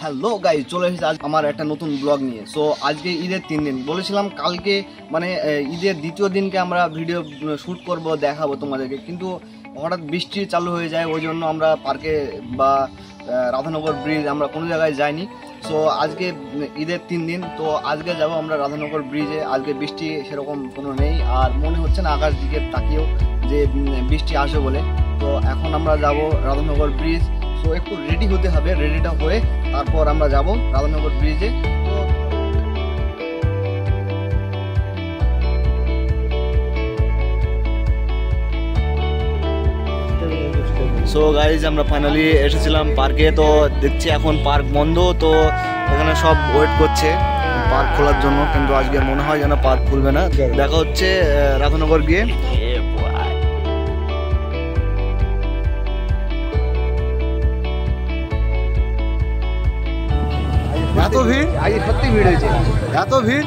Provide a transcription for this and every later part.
Hello guy চলে এসেছে আজ আমার একটা নতুন ব্লগ নিয়ে। সো আজকে ঈদের তিন দিন। বলেছিলাম কালকে মানে ঈদের দ্বিতীয় দিনকে আমরা ভিডিও শ্যুট করব, দেখাবো তোমাদেরকে। কিন্তু হঠাৎ বৃষ্টি চালু হয়ে যায়, ওই জন্য আমরা পার্কে বা রাধানগর ব্রিজ আমরা কোনো জায়গায় যাইনি। সো আজকে ঈদের তিন দিন। তো, আজকে যাব আমরা রাধানগর ব্রিজে আজকে বৃষ্টি সেরকম কোনো নেই। আর মনে হচ্ছে না আকাশ দিকে তাকিয়েও যে বৃষ্টি আসবে বলে। তো, এখন আমরা যাব রাধানগর ব্রিজ সো একটু রেডি হতে হবে রেডিটা হয়ে তারপর আমরা যাব রাধানগর ব্রিজে তো সো গাইজ আমরা ফাইনালি এসেছিলাম পার্কে তো দেখছি এখন পার্ক বন্ধ তো এখানে সব ওয়েট করছে পার্ক খোলার জন্য। কিন্তু আজকে মনে হয় যেন পার্ক খুলবে না। দেখা হচ্ছে রাধানগর গিয়ে। এত ভিড় আজ সত্যি ভিড় হয়েছে এত ভিড়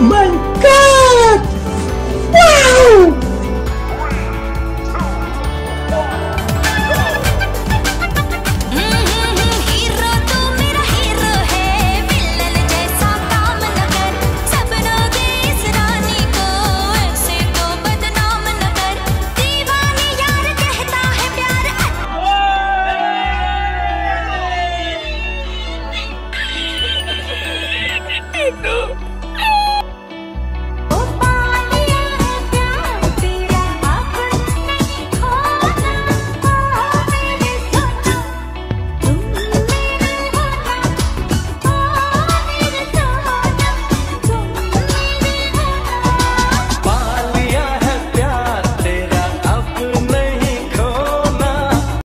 mal